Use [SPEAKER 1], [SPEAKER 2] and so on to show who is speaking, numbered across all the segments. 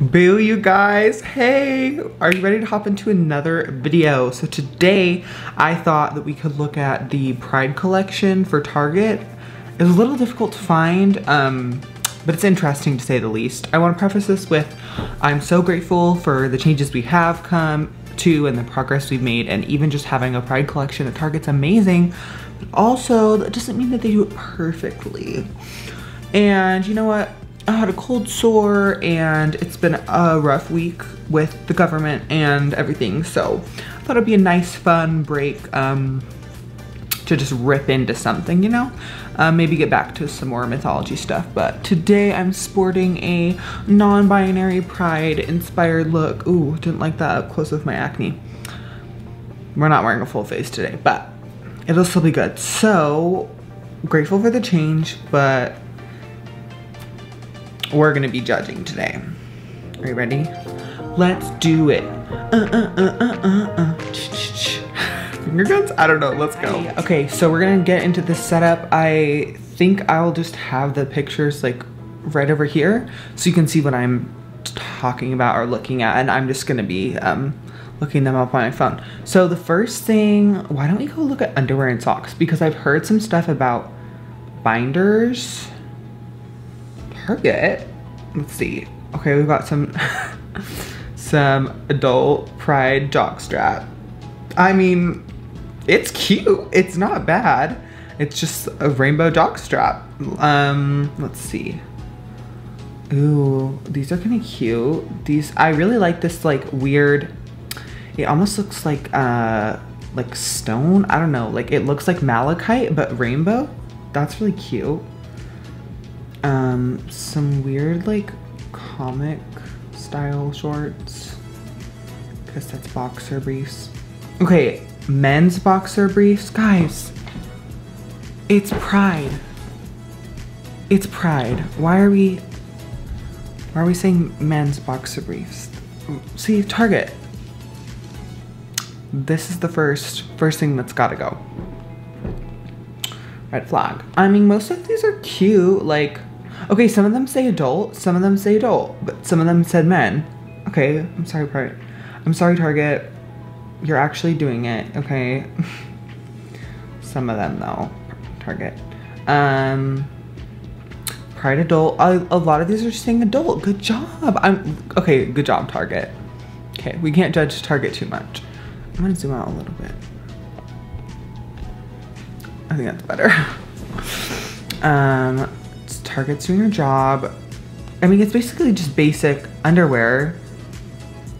[SPEAKER 1] Boo, you guys. Hey, are you ready to hop into another video? So today, I thought that we could look at the Pride collection for Target. It was a little difficult to find, um, but it's interesting to say the least. I want to preface this with, I'm so grateful for the changes we have come to and the progress we've made, and even just having a Pride collection at Target's amazing, but also, that doesn't mean that they do it perfectly. And you know what? I had a cold sore and it's been a rough week with the government and everything. So I thought it'd be a nice fun break um, to just rip into something, you know? Uh, maybe get back to some more mythology stuff. But today I'm sporting a non-binary pride inspired look. Ooh, didn't like that up close with my acne. We're not wearing a full face today, but it'll still be good. So grateful for the change, but we're gonna be judging today. Are you ready? Let's do it. Uh, uh, uh, uh, uh, uh. Finger guns? I don't know, let's go. Okay, so we're gonna get into the setup. I think I'll just have the pictures like right over here so you can see what I'm talking about or looking at and I'm just gonna be um, looking them up on my phone. So the first thing, why don't we go look at underwear and socks? Because I've heard some stuff about binders Target. Let's see. Okay, we've got some some adult pride jockstrap. I mean, it's cute. It's not bad. It's just a rainbow jockstrap. Um, let's see. Ooh, these are kind of cute. These, I really like this like weird, it almost looks like, uh, like stone. I don't know. Like it looks like malachite, but rainbow. That's really cute um, some weird like comic style shorts. Because that's boxer briefs. Okay, men's boxer briefs. Guys, it's pride. It's pride. Why are we, why are we saying men's boxer briefs? See, Target. This is the first, first thing that's gotta go. Red flag. I mean, most of these are cute. Like, Okay, some of them say adult, some of them say adult, but some of them said men. Okay, I'm sorry, Pride. I'm sorry, Target. You're actually doing it, okay? some of them, though. Target. Um, Pride adult. A, a lot of these are saying adult. Good job. I'm okay. Good job, Target. Okay, we can't judge Target too much. I'm gonna zoom out a little bit. I think that's better. um, Target's doing her job. I mean, it's basically just basic underwear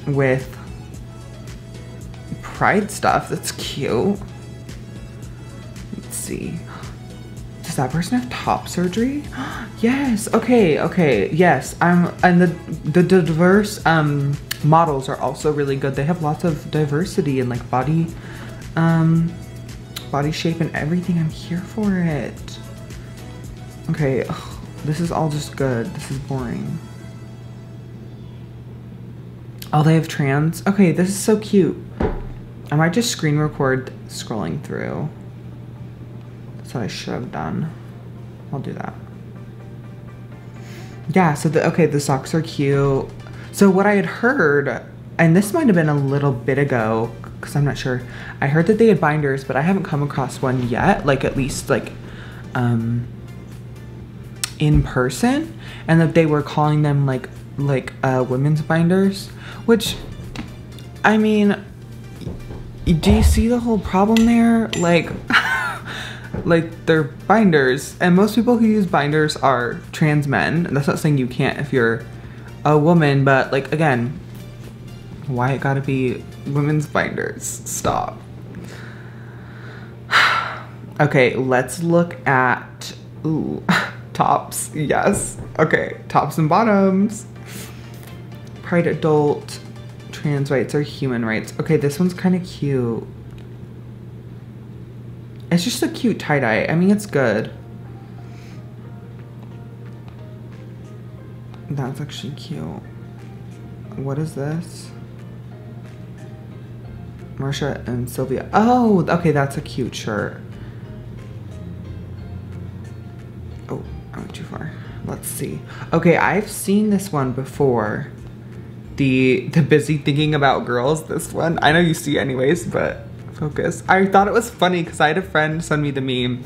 [SPEAKER 1] with pride stuff. That's cute. Let's see. Does that person have top surgery? yes. Okay. Okay. Yes. I'm. And the the diverse um models are also really good. They have lots of diversity in like body, um, body shape and everything. I'm here for it. Okay. Ugh. This is all just good. This is boring. Oh, they have trans? Okay, this is so cute. I might just screen record scrolling through. That's what I should have done. I'll do that. Yeah, so the, okay, the socks are cute. So what I had heard, and this might have been a little bit ago, because I'm not sure. I heard that they had binders, but I haven't come across one yet. Like at least like, um, in person and that they were calling them like like uh, women's binders which i mean do you see the whole problem there? Like like they're binders. And most people who use binders are trans men. And that's not saying you can't if you're a woman but like again why it gotta be women's binders? Stop. Okay let's look at ooh Tops, yes. Okay, tops and bottoms. Pride adult, trans rights or human rights. Okay, this one's kind of cute. It's just a cute tie-dye. I mean, it's good. That's actually cute. What is this? Marsha and Sylvia. Oh, okay, that's a cute shirt. Let's see. Okay, I've seen this one before. the the busy thinking about girls, this one. I know you see anyways, but focus. I thought it was funny because I had a friend send me the meme.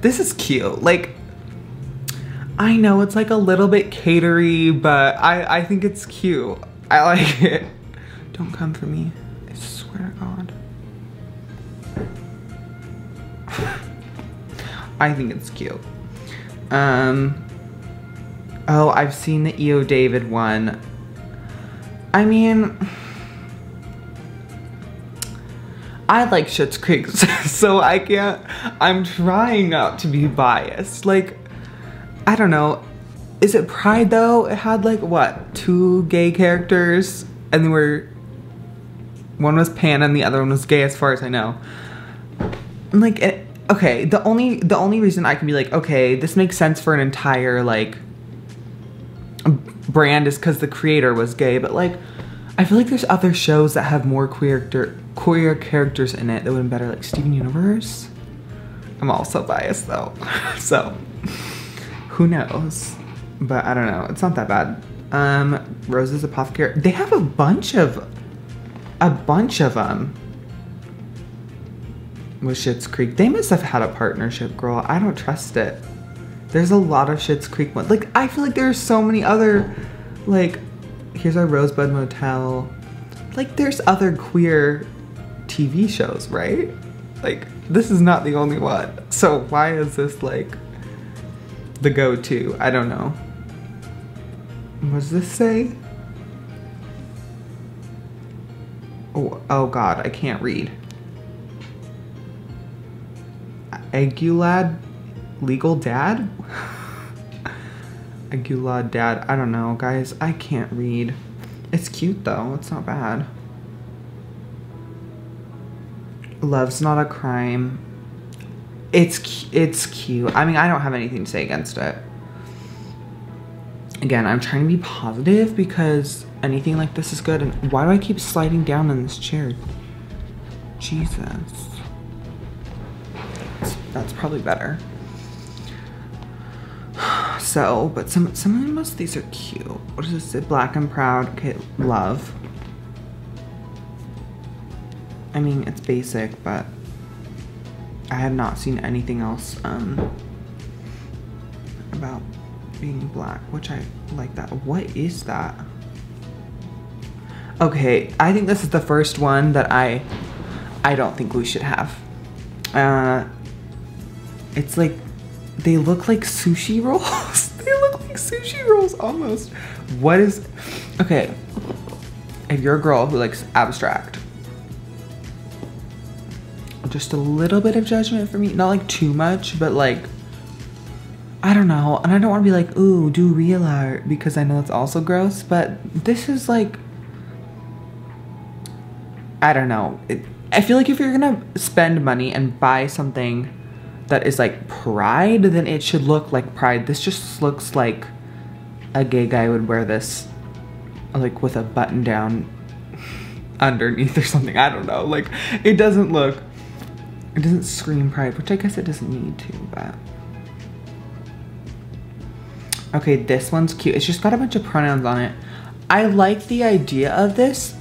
[SPEAKER 1] This is cute. Like, I know it's like a little bit catery, but I, I think it's cute. I like it. Don't come for me. I swear to God. I think it's cute. Um, oh, I've seen the Ew David one. I mean, I like Schitt's Creek, so I can't, I'm trying not to be biased. Like, I don't know. Is it Pride though? It had like, what, two gay characters? And they were, one was pan and the other one was gay as far as I know. Like, it, okay, the only the only reason I can be like, okay, this makes sense for an entire like brand is because the creator was gay, but like, I feel like there's other shows that have more queer queer characters in it that would have been better, like Steven Universe. I'm also biased though, so who knows? But I don't know. It's not that bad. Um, Rose's Apothecary. They have a bunch of a bunch of them with Schitt's Creek. They must have had a partnership, girl. I don't trust it. There's a lot of Schitt's Creek ones. Like, I feel like there's so many other, like, here's our Rosebud Motel. Like, there's other queer TV shows, right? Like, this is not the only one. So why is this, like, the go-to? I don't know. What does this say? Oh, oh God, I can't read. Agulad legal dad? Agulad dad. I don't know, guys. I can't read. It's cute though. It's not bad. Love's not a crime. It's it's cute. I mean, I don't have anything to say against it. Again, I'm trying to be positive because anything like this is good. And why do I keep sliding down in this chair? Jesus. That's probably better. So, but some some of most of these are cute. What does this say? Black and proud. Okay, love. I mean, it's basic, but I have not seen anything else um, about being black, which I like that. What is that? Okay, I think this is the first one that I I don't think we should have. Uh, it's like, they look like sushi rolls. they look like sushi rolls almost. What is, okay. If you're a girl who likes abstract, just a little bit of judgment for me. Not like too much, but like, I don't know. And I don't want to be like, ooh, do real art because I know it's also gross. But this is like, I don't know. It, I feel like if you're gonna spend money and buy something that is like pride, then it should look like pride. This just looks like a gay guy would wear this like with a button down underneath or something. I don't know. Like it doesn't look, it doesn't scream pride, which I guess it doesn't need to, but. Okay, this one's cute. It's just got a bunch of pronouns on it. I like the idea of this.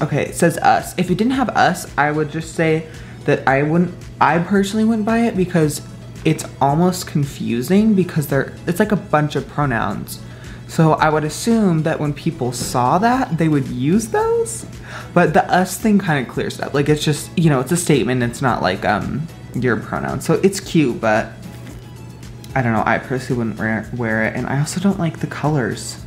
[SPEAKER 1] Okay, it says us. If it didn't have us, I would just say that I wouldn't I personally wouldn't buy it because it's almost confusing because there it's like a bunch of pronouns. So I would assume that when people saw that, they would use those. But the us thing kind of clears up. Like it's just, you know, it's a statement. It's not like um your pronoun. So it's cute, but I don't know. I personally wouldn't wear, wear it. And I also don't like the colors.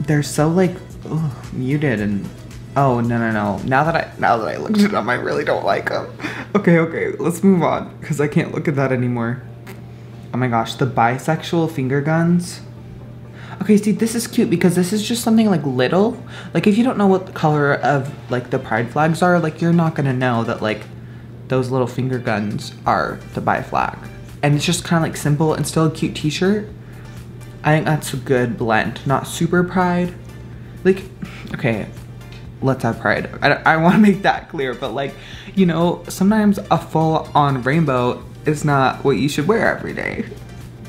[SPEAKER 1] They're so like ugh, muted and Oh, no, no, no. Now that I, now that I looked at them, I really don't like them. Okay, okay, let's move on because I can't look at that anymore. Oh my gosh, the bisexual finger guns. Okay, see, this is cute because this is just something like little. Like if you don't know what the color of like the pride flags are, like you're not gonna know that like those little finger guns are the bi flag. And it's just kind of like simple and still a cute t-shirt. I think that's a good blend. Not super pride. Like, okay, let's have pride. I, I want to make that clear, but like, you know, sometimes a full on rainbow is not what you should wear every day.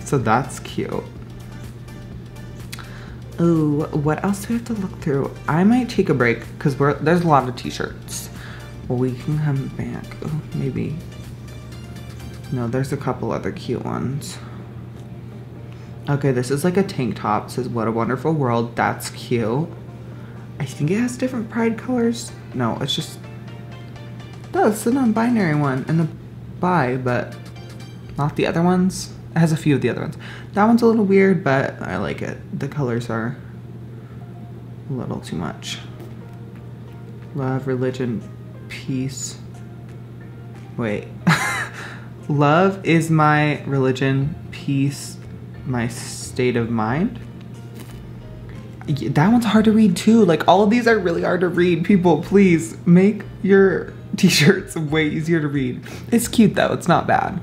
[SPEAKER 1] So that's cute. Oh, what else do we have to look through? I might take a break because we're there's a lot of t-shirts. Well, we can come back. Oh, maybe. No, there's a couple other cute ones. Okay, this is like a tank top. It says what a wonderful world. That's cute. I think it has different pride colors. No, it's just no, it's the non-binary one and the bi, but not the other ones. It has a few of the other ones. That one's a little weird, but I like it. The colors are a little too much. Love, religion, peace. Wait. Love is my religion, peace, my state of mind. That one's hard to read too. Like all of these are really hard to read. People, please make your t-shirts way easier to read. It's cute though, it's not bad.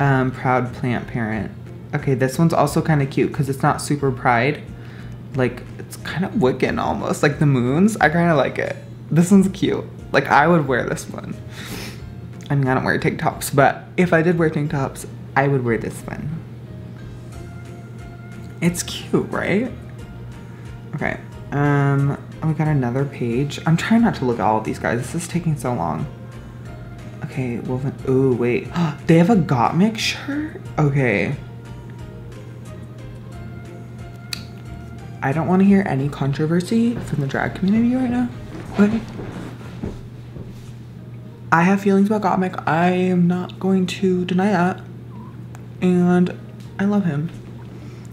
[SPEAKER 1] Um, proud plant parent. Okay, this one's also kind of cute because it's not super pride. Like, it's kind of Wiccan almost, like the moons. I kind of like it. This one's cute. Like, I would wear this one. I mean, I don't wear tank tops, but if I did wear tank tops, I would wear this one. It's cute, right? Okay, um, oh, we got another page. I'm trying not to look at all of these guys. This is taking so long. Okay, woven. Oh, wait. they have a Gottmik shirt? Okay. I don't want to hear any controversy from the drag community right now. But I have feelings about Gottmik. I am not going to deny that. And I love him.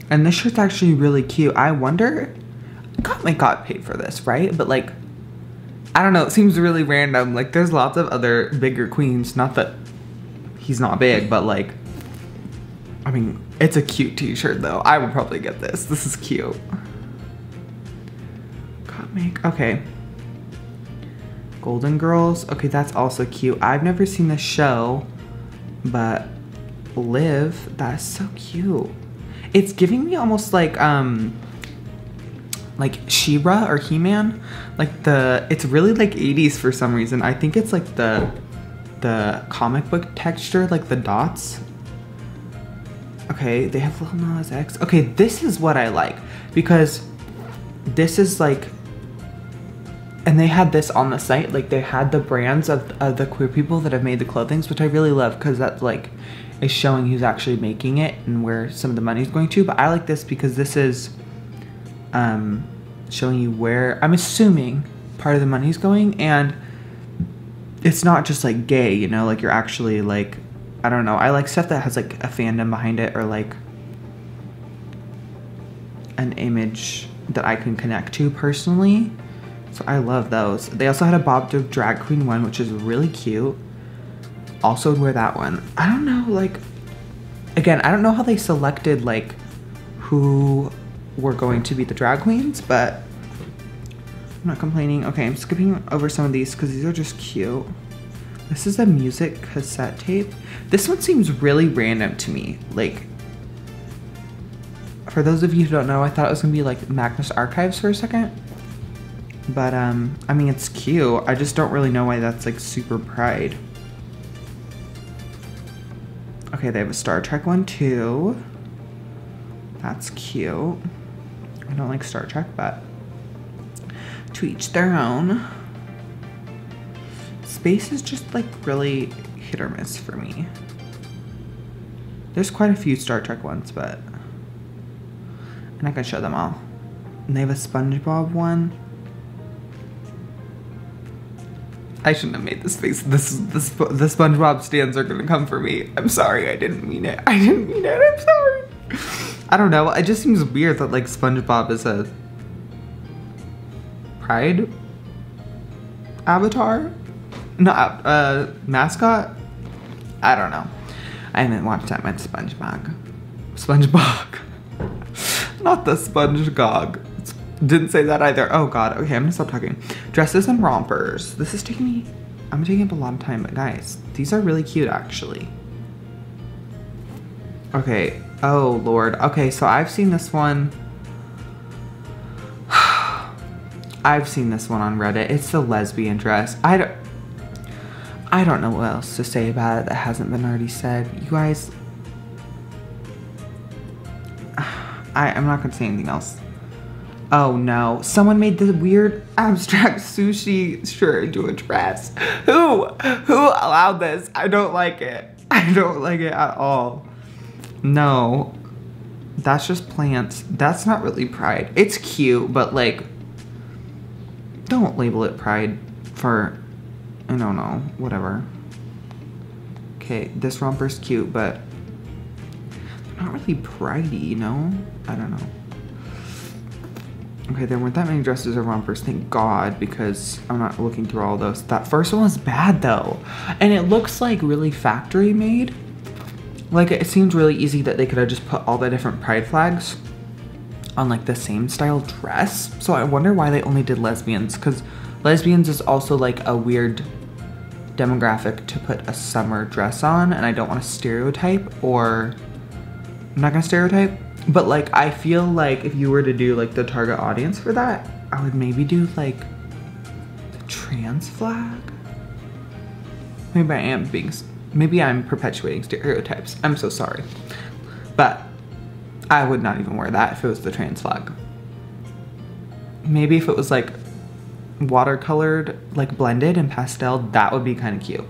[SPEAKER 1] And this shirt's actually really cute. I wonder, Gottmik got paid for this, right? But like, I don't know, it seems really random. Like there's lots of other bigger queens. Not that he's not big, but like, I mean, it's a cute t-shirt though. I would probably get this. This is cute. Gottmik, okay. Golden Girls, okay, that's also cute. I've never seen the show, but live. that's so cute. It's giving me almost like, um, like She-Ra or He-Man. Like the, it's really like 80s for some reason. I think it's like the, the comic book texture, like the dots. Okay, they have Lil Nas X. Okay, this is what I like because this is like, and they had this on the site. Like they had the brands of, of the queer people that have made the clothings, which I really love because that like is showing who's actually making it and where some of the money is going to. But I like this because this is um, showing you where I'm assuming part of the money's going, and it's not just like gay, you know, like you're actually like I don't know. I like stuff that has like a fandom behind it or like an image that I can connect to personally. So I love those. They also had a Bob the Drag Queen one, which is really cute. Also would wear that one. I don't know, like, again, I don't know how they selected like who were going to be the drag queens, but I'm not complaining. Okay, I'm skipping over some of these because these are just cute. This is a music cassette tape. This one seems really random to me. Like, for those of you who don't know, I thought it was gonna be like Magnus Archives for a second. But, um, I mean, it's cute. I just don't really know why that's like super pride. Okay, they have a Star Trek one too. That's cute. Don't like Star Trek, but to each their own. Space is just like really hit or miss for me. There's quite a few Star Trek ones, but and I can show them all. And they have a SpongeBob one. I shouldn't have made this face. This, this, the SpongeBob stands are gonna come for me. I'm sorry, I didn't mean it. I didn't mean it, I'm sorry. I don't know, it just seems weird that like SpongeBob is a pride avatar? Not, uh, mascot? I don't know. I haven't watched that much SpongeBob. SpongeBob. Not the SpongeGog. Didn't say that either. Oh god. Okay, I'm gonna stop talking. Dresses and rompers. This is taking me, I'm taking up a lot of time, but guys, these are really cute actually. Okay. Oh lord. Okay, so I've seen this one. I've seen this one on Reddit. It's the lesbian dress. I don't, I don't know what else to say about it that hasn't been already said. You guys, I, I'm not gonna say anything else. Oh no, someone made the weird abstract sushi shirt into a dress. Who? Who allowed this? I don't like it. I don't like it at all. No, that's just plants. That's not really pride. It's cute, but like, don't label it pride for, I don't know, whatever. Okay, this romper's cute, but not really pridey, you know? I don't know. Okay, there weren't that many dresses or rompers, thank God, because I'm not looking through all those. That first one was bad though. And it looks like really factory made. Like it seems really easy that they could have just put all the different pride flags on like the same style dress. So I wonder why they only did lesbians, because lesbians is also like a weird demographic to put a summer dress on, and I don't want to stereotype or I'm not gonna stereotype, but like I feel like if you were to do like the target audience for that, I would maybe do like the trans flag. Maybe I am being, maybe I'm perpetuating stereotypes. I'm so sorry. But I would not even wear that if it was the trans flag. Maybe if it was like watercolored, like blended and pastel, that would be kind of cute.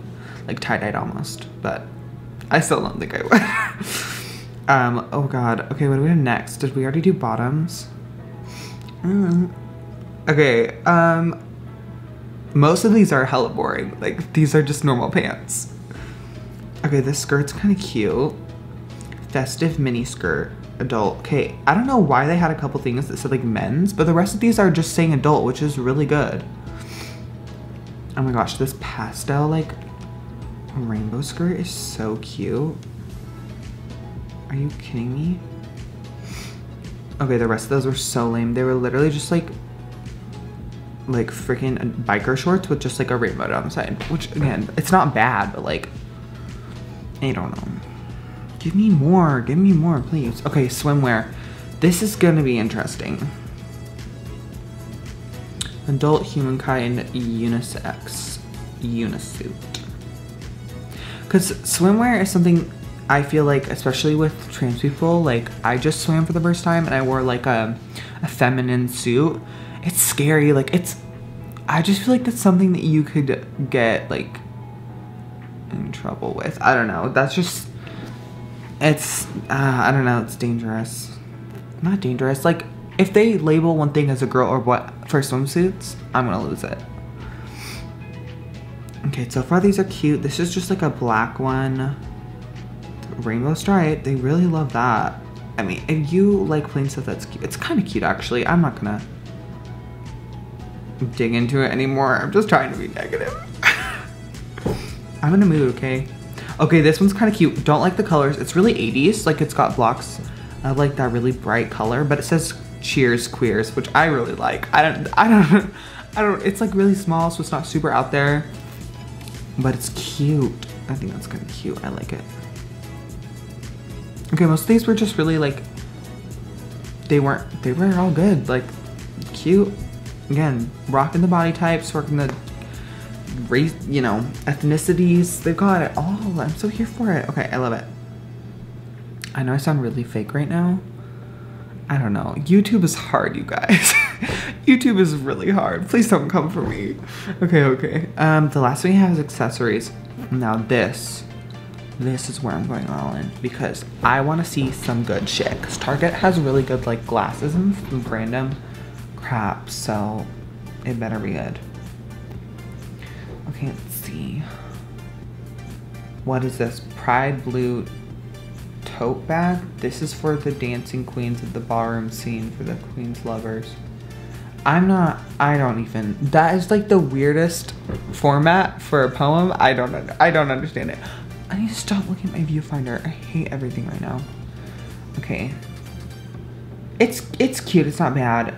[SPEAKER 1] Like tie-dyed almost, but I still don't think I would. Um, oh god. Okay, what do we have next? Did we already do bottoms? Mm. Okay, um, most of these are hella boring. Like, these are just normal pants. Okay, this skirt's kind of cute. Festive mini skirt, adult. Okay, I don't know why they had a couple things that said like men's, but the rest of these are just saying adult, which is really good. Oh my gosh, this pastel like rainbow skirt is so cute. Are you kidding me? Okay, the rest of those were so lame. They were literally just like, like freaking uh, biker shorts with just like a rainbow down the side. Which again, it's not bad, but like, I don't know. Give me more, give me more, please. Okay, swimwear. This is gonna be interesting. Adult humankind unisex unisuit. Because swimwear is something I feel like, especially with trans people, like I just swam for the first time and I wore like a, a feminine suit. It's scary. Like it's, I just feel like that's something that you could get like in trouble with. I don't know. That's just, it's, uh, I don't know. It's dangerous. Not dangerous. Like if they label one thing as a girl or what for swimsuits, I'm gonna lose it. Okay, so far these are cute. This is just like a black one rainbow stripe. They really love that. I mean, if you like plain stuff that's cute, it's kind of cute actually. I'm not gonna dig into it anymore. I'm just trying to be negative. I'm in a mood, okay? Okay, this one's kind of cute. Don't like the colors. It's really 80s. Like it's got blocks of like that really bright color, but it says cheers queers, which I really like. I don't, I don't, I don't, it's like really small, so it's not super out there, but it's cute. I think that's kind of cute. I like it. Okay, most of these were just really like, they weren't, they weren't all good. Like, cute. Again, rocking the body types, working the race, you know, ethnicities. They've got it all. I'm so here for it. Okay, I love it. I know I sound really fake right now. I don't know. YouTube is hard, you guys. YouTube is really hard. Please don't come for me. Okay, okay. Um, the last thing I have is accessories. Now this this is where I'm going all in because I want to see some good shit. Because Target has really good like glasses and random crap, so it better be good. Let's see. What is this? Pride Blue tote bag. This is for the dancing queens of the ballroom scene for the queen's lovers. I'm not, I don't even, that is like the weirdest format for a poem. I don't, I don't understand it. I need to stop looking at my viewfinder. I hate everything right now. Okay. It's it's cute, it's not bad.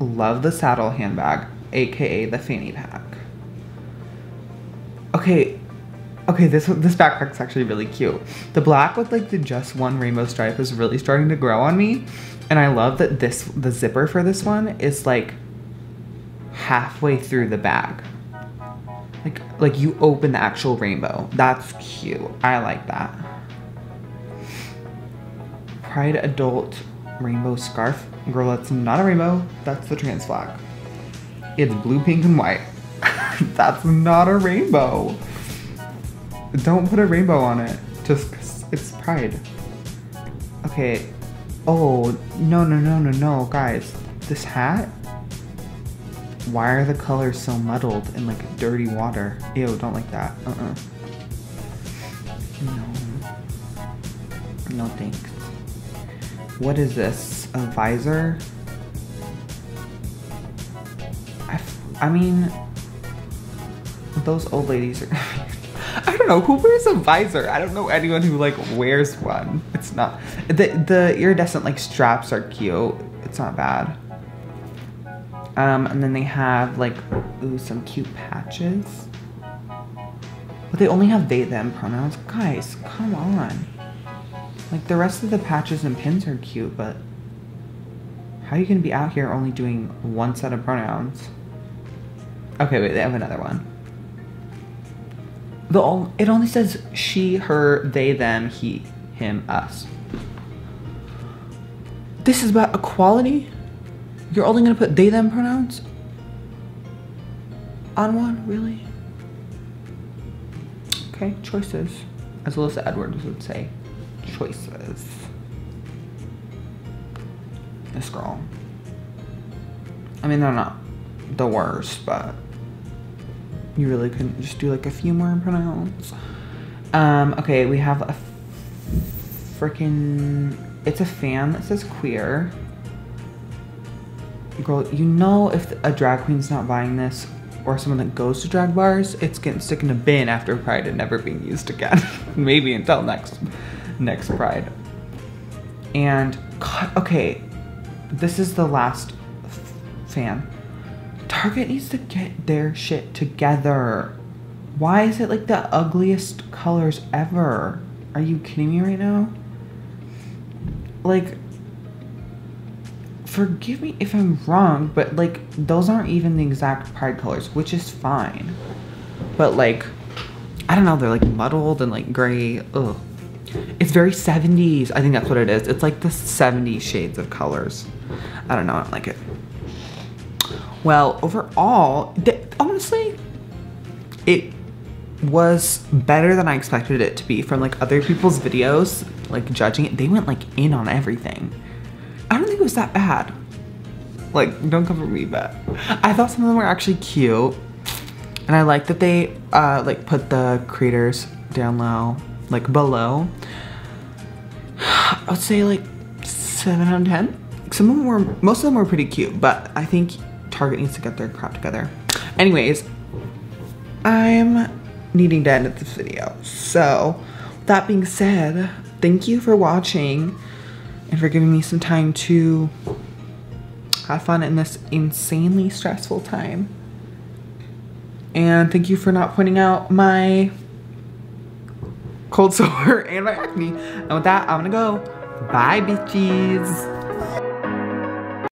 [SPEAKER 1] Love the saddle handbag, aka the fanny pack. Okay, okay, this this backpack's actually really cute. The black with like the just one rainbow stripe is really starting to grow on me. And I love that this the zipper for this one is like halfway through the bag. Like, like you open the actual rainbow. That's cute. I like that. Pride Adult rainbow scarf. Girl, that's not a rainbow. That's the trans flag. It's blue, pink, and white. that's not a rainbow. Don't put a rainbow on it. Just it's pride. Okay. Oh, no, no, no, no, no, guys. This hat? Why are the colors so muddled in like dirty water? Ew, don't like that. Uh-uh. No. No thanks. What is this? A visor? I, I mean, those old ladies are... I don't know, who wears a visor? I don't know anyone who like wears one. It's not, the, the iridescent like straps are cute. It's not bad. Um, and then they have like, ooh, some cute patches. But they only have they, them pronouns. Guys, come on. Like the rest of the patches and pins are cute, but how are you gonna be out here only doing one set of pronouns? Okay, wait, they have another one. The it only says she, her, they, them, he, him, us. This is about equality? You're only gonna put they, them pronouns? On one, really? Okay, choices. As Alyssa Edwards would say, choices. This girl. I mean, they're not the worst, but you really couldn't just do like a few more pronouns. Um, okay, we have a freaking, it's a fan that says queer. Girl, you know if a drag queen's not buying this or someone that goes to drag bars, it's getting stuck in a bin after Pride and never being used again. Maybe until next, next Pride. And, okay, this is the last fan. Target needs to get their shit together. Why is it like the ugliest colors ever? Are you kidding me right now? Like, forgive me if I'm wrong, but like, those aren't even the exact pride colors, which is fine. But like, I don't know, they're like muddled and like gray. Ugh. It's very 70s. I think that's what it is. It's like the 70s shades of colors. I don't know, I don't like it. Well, overall, honestly, it was better than I expected it to be from like other people's videos, like judging it. They went like in on everything. I don't think it was that bad. Like, don't come me, but I thought some of them were actually cute. And I like that they uh, like put the creators down low, like below. I would say like seven out of 10. Some of them were, most of them were pretty cute, but I think Target needs to get their crap together. Anyways, I'm needing to end this video. So that being said, thank you for watching and for giving me some time to have fun in this insanely stressful time. And thank you for not pointing out my cold sore and my acne. And with that, I'm gonna go. Bye, bitches.